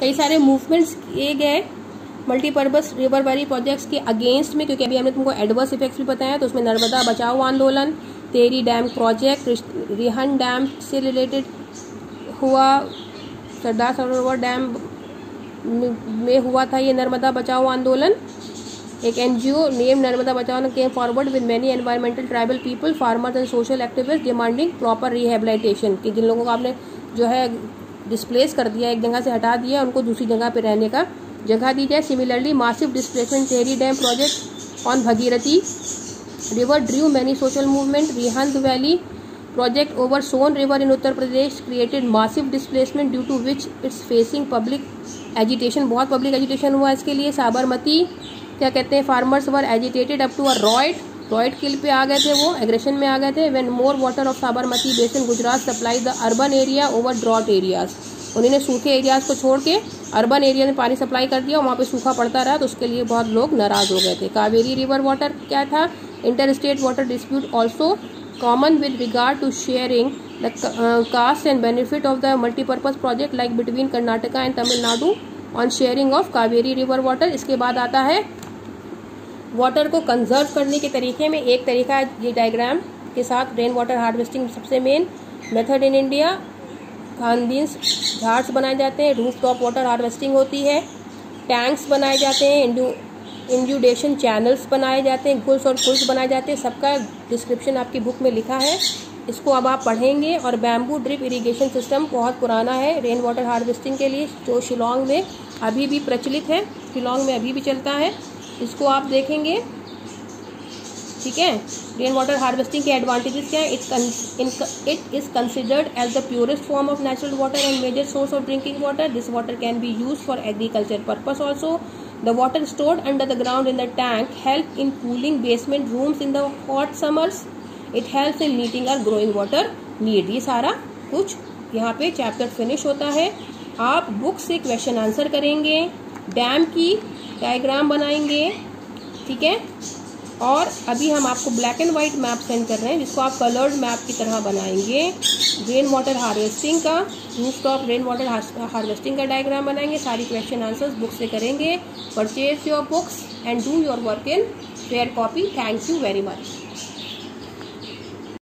कई सारे मूवमेंट्स किए गए मल्टीपर्पज रिवर वैली प्रोजेक्ट्स के अगेंस्ट में, क्योंकि अभी हमने तुमको एडवर्स इफेक्ट्स भी बताया तो उसमें Narmada Bachao Andolan, Tehri dam project Rihand dam से रिलेटेड हुआ, सरदार सरोवर डैम में हुआ था ये नर्मदा बचाओ आंदोलन। एक NGO name Narmada Bachao came forward with many environmental tribal people farmers and social activist demanding proper rehabilitation कि जिन लोगों को आपने जो है डिस्प्लेस कर दिया, एक जगह से हटा दिया, उनको दूसरी जगह पर रहने का जगह दी जाए। Similarly massive displacement Tehri dam project on Bhagirathi river drew many social movement Rihand valley project over Son river in Uttar Pradesh created massive displacement due to which it's facing public agitation बहुत public agitation हुआ इसके लिए। साबरमती क्या कहते हैं farmers were agitated up to a riot riot kill पे आ गए थे वो एग्रेशन में आ गए थे। When more water of Sabarmati basin Gujarat supply the urban area over drought areas उन्होंने सूखे एरियाज़ को छोड़ के अर्बन एरिया में पानी सप्लाई कर दिया और वहाँ पे सूखा पड़ता रहा तो उसके लिए बहुत लोग नाराज़ हो गए थे। कावेरी रिवर वाटर क्या था? Inter state water dispute also common with regard to sharing the cost and benefit of the multipurpose project like between Karnataka and Tamil Nadu on sharing of Kaveri river water इसके बाद आता है water को conserve करने के तरीके में एक तरीका है ये डायग्राम के साथ रेन वाटर हार्वेस्टिंग सबसे मेन मेथड इन इंडिया खानदीन्स झार्स बनाए जाते हैं रूफ टॉप वाटर हार्वेस्टिंग होती है। टैंक्स बनाए जाते हैं इंडू इंड्यूडेशन चैनल्स बनाए जाते हैं गुल्स और कुल्स बनाए जाते हैं, सबका डिस्क्रिप्शन आपकी बुक में लिखा है। इसको अब आप पढ़ेंगे और बैम्बू ड्रिप इरिगेशन सिस्टम बहुत पुराना है रेन वाटर हार्वेस्टिंग के लिए, जो शिलोंग में अभी भी प्रचलित है, शिलोंग में अभी भी चलता है। इसको आप देखेंगे। ठीक है? रेन वाटर हार्वेस्टिंग के एडवांटेजेस क्या है? It is considered as the purest form of natural water and major source of drinking water this water can be use for agriculture purpose also the water stored under the ground in the tank help in cooling basement rooms in the hot summers it help in meeting or growing water need ये सारा कुछ यहाँ पे chapter finish होता है। आप book से question answer करेंगे। डैम की डायग्राम बनाएँगे, ठीक है? और अभी हम आपको black and white map send कर रहे हैं, जिसको आप कलर्ड मैप की तरह बनाएँगे। रेन वाटर हार्वेस्टिंग का roof top rain water harvesting का डायग्राम बनाएँगे। सारी क्वेश्चन आंसर्स बुक से करेंगे। Purchase your books and do your work in fair copy thank you very much